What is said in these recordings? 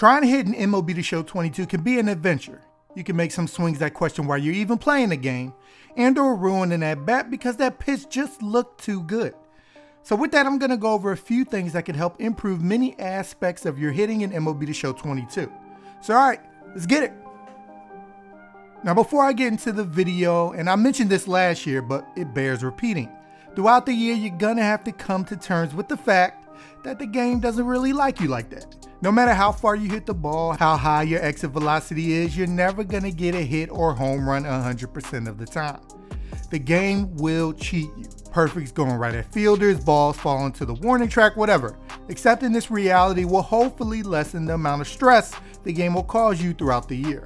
Trying to hit an MLB The Show 22 can be an adventure. You can make some swings that question why you're even playing the game, and or ruin an at bat because that pitch just looked too good. So with that, I'm going to go over a few things that can help improve many aspects of your hitting in MLB The Show 22. So alright, let's get it. Now before I get into the video, and I mentioned this last year, but it bears repeating. Throughout the year, you're gonna have to come to terms with the fact that the game doesn't really like you like that. No matter how far you hit the ball, how high your exit velocity is, you're never gonna get a hit or home run 100% of the time. The game will cheat you. Perfect's going right at fielders, balls falling to the warning track, whatever. Accepting this reality will hopefully lessen the amount of stress the game will cause you throughout the year.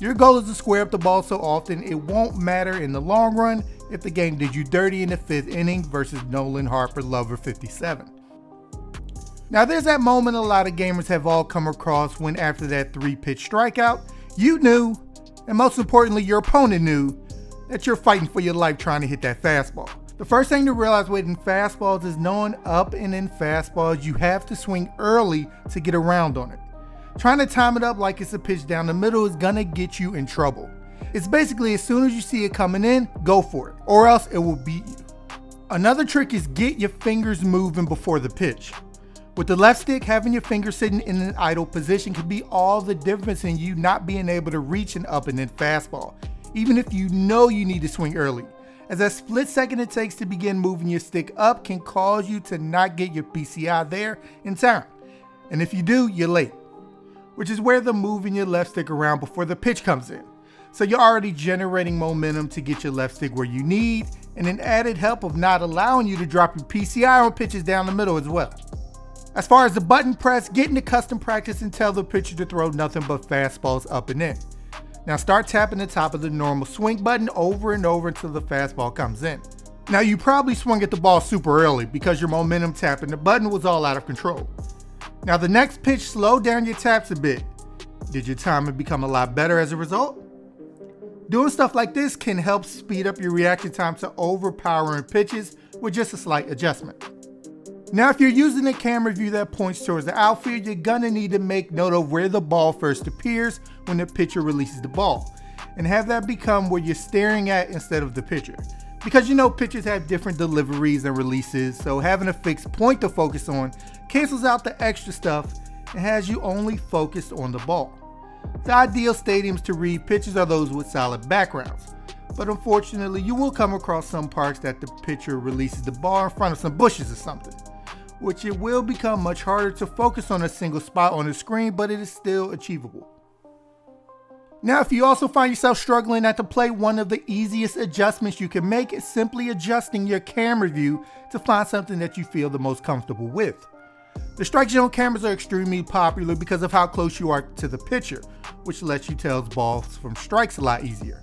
Your goal is to square up the ball so often it won't matter in the long run if the game did you dirty in the fifth inning versus Nolan Harper Lover 57. Now there's that moment a lot of gamers have all come across when after that three pitch strikeout, you knew, and most importantly your opponent knew, that you're fighting for your life trying to hit that fastball. The first thing to realize with in fastballs is knowing up and in fastballs you have to swing early to get around on it. Trying to time it up like it's a pitch down the middle is gonna get you in trouble. It's basically as soon as you see it coming in, go for it, or else it will beat you. Another trick is get your fingers moving before the pitch. With the left stick, having your finger sitting in an idle position can be all the difference in you not being able to reach an up and in fastball, even if you know you need to swing early. As that split second it takes to begin moving your stick up can cause you to not get your PCI there in time. And if you do, you're late. Which is where the moving your left stick around before the pitch comes in. So you're already generating momentum to get your left stick where you need, and an added help of not allowing you to drop your PCI on pitches down the middle as well. As far as the button press, get into custom practice and tell the pitcher to throw nothing but fastballs up and in. Now start tapping the top of the normal swing button over and over until the fastball comes in. Now you probably swung at the ball super early because your momentum tapping the button was all out of control. Now the next pitch slow down your taps a bit. Did your timing become a lot better as a result? Doing stuff like this can help speed up your reaction time to overpowering pitches with just a slight adjustment. Now, if you're using a camera view that points towards the outfield, you're gonna need to make note of where the ball first appears when the pitcher releases the ball, and have that become where you're staring at instead of the pitcher. Because you know pitchers have different deliveries and releases, so having a fixed point to focus on cancels out the extra stuff and has you only focused on the ball. The ideal stadiums to read pitches are those with solid backgrounds, but unfortunately you will come across some parks that the pitcher releases the ball in front of some bushes or something which it will become much harder to focus on a single spot on the screen, but it is still achievable. Now, if you also find yourself struggling at the plate, one of the easiest adjustments you can make is simply adjusting your camera view to find something that you feel the most comfortable with. The strike zone cameras are extremely popular because of how close you are to the pitcher, which lets you tell balls from strikes a lot easier.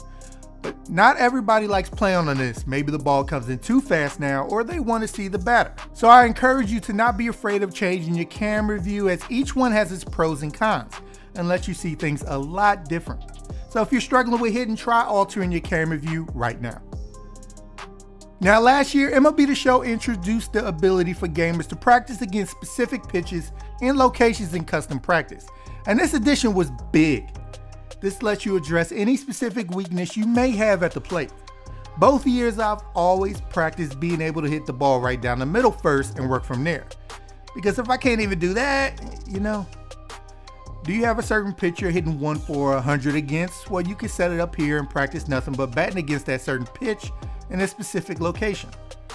Not everybody likes playing on this. Maybe the ball comes in too fast now, or they want to see the batter. So I encourage you to not be afraid of changing your camera view as each one has its pros and cons and lets you see things a lot different. So if you're struggling with hitting, try altering your camera view right now. Now last year, MLB The Show introduced the ability for gamers to practice against specific pitches and locations in custom practice. And this addition was big. This lets you address any specific weakness you may have at the plate. Both years I've always practiced being able to hit the ball right down the middle first and work from there. Because if I can't even do that, you know, do you have a certain pitch you're hitting one for a 100 against? Well, you can set it up here and practice nothing but batting against that certain pitch in a specific location.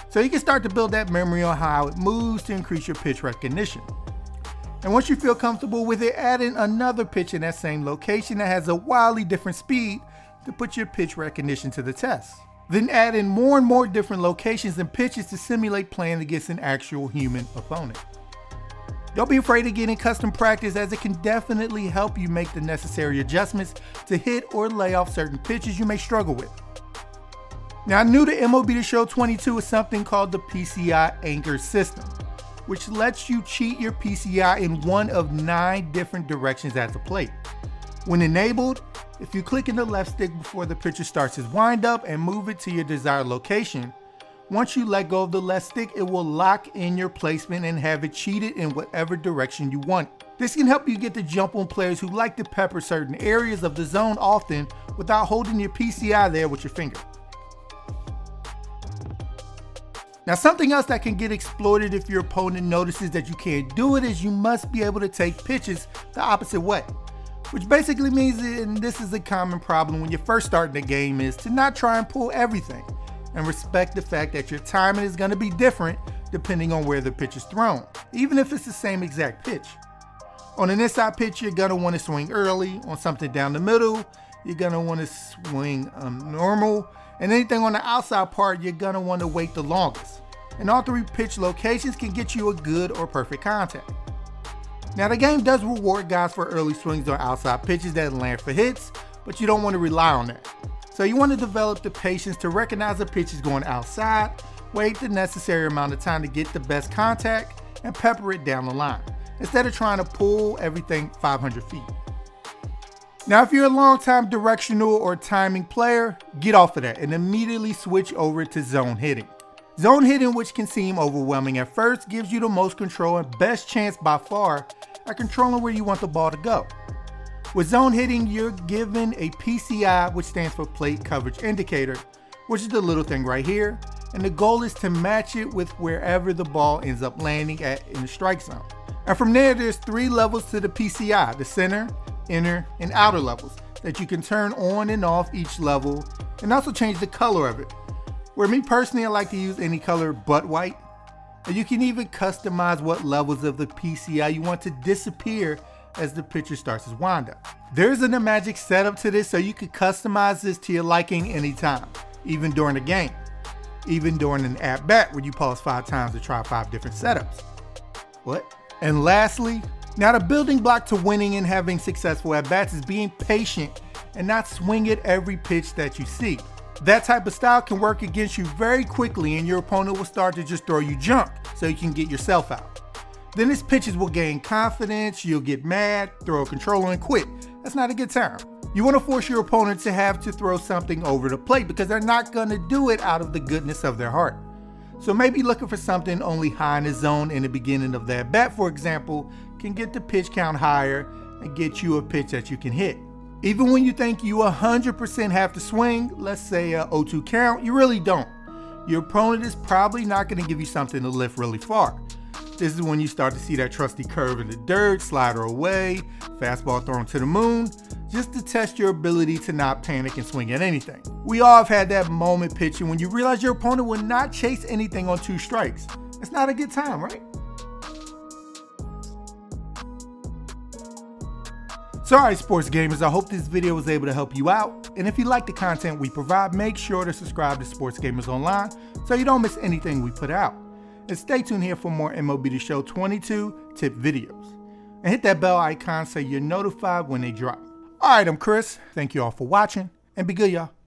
So you can start to build that memory on how it moves to increase your pitch recognition. And once you feel comfortable with it, add in another pitch in that same location that has a wildly different speed to put your pitch recognition to the test. Then add in more and more different locations and pitches to simulate playing against an actual human opponent. Don't be afraid to get in custom practice as it can definitely help you make the necessary adjustments to hit or lay off certain pitches you may struggle with. Now, new to MLB The Show 22 is something called the PCI Anchor System which lets you cheat your PCI in one of nine different directions at the plate. When enabled, if you click in the left stick before the pitcher starts his windup and move it to your desired location, once you let go of the left stick, it will lock in your placement and have it cheated in whatever direction you want. This can help you get the jump on players who like to pepper certain areas of the zone often without holding your PCI there with your finger. Now something else that can get exploited if your opponent notices that you can't do it is you must be able to take pitches the opposite way. Which basically means, and this is a common problem when you're first starting the game, is to not try and pull everything and respect the fact that your timing is going to be different depending on where the pitch is thrown, even if it's the same exact pitch. On an inside pitch, you're going to want to swing early. On something down the middle, you're want to swing um, normal. And anything on the outside part, you're want to wait the longest. And all three pitch locations can get you a good or perfect contact. Now the game does reward guys for early swings on outside pitches that land for hits, but you don't want to rely on that. So you want to develop the patience to recognize the pitches going outside, wait the necessary amount of time to get the best contact, and pepper it down the line, instead of trying to pull everything 500 feet. Now, if you're a long-time directional or timing player, get off of that and immediately switch over to zone hitting. Zone hitting, which can seem overwhelming at first, gives you the most control and best chance by far at controlling where you want the ball to go. With zone hitting, you're given a PCI, which stands for plate coverage indicator, which is the little thing right here, and the goal is to match it with wherever the ball ends up landing at in the strike zone. And from there, there's three levels to the PCI, the center, inner, and outer levels that you can turn on and off each level and also change the color of it. Where me personally, I like to use any color but white. And you can even customize what levels of the PCI you want to disappear as the picture starts his windup. There's a magic setup to this so you can customize this to your liking anytime, even during the game, even during an at-bat where you pause five times to try five different setups. What? And lastly, now the building block to winning and having successful at-bats is being patient and not swing at every pitch that you see. That type of style can work against you very quickly and your opponent will start to just throw you junk so you can get yourself out. Then his pitches will gain confidence, you'll get mad, throw a controller and quit. That's not a good time. You want to force your opponent to have to throw something over the plate because they're not going to do it out of the goodness of their heart. So maybe looking for something only high in the zone in the beginning of that bat, for example, can get the pitch count higher and get you a pitch that you can hit. Even when you think you 100% have to swing, let's say a 0-2 count, you really don't. Your opponent is probably not going to give you something to lift really far. This is when you start to see that trusty curve in the dirt, slider away, fastball thrown to the moon, just to test your ability to not panic and swing at anything. We all have had that moment pitching when you realize your opponent will not chase anything on two strikes. It's not a good time, right? So alright sports gamers, I hope this video was able to help you out. And if you like the content we provide, make sure to subscribe to Sports Gamers Online so you don't miss anything we put out. And stay tuned here for more MLB The Show 22 tip videos. And hit that bell icon so you're notified when they drop. Alright, I'm Chris. Thank you all for watching and be good y'all.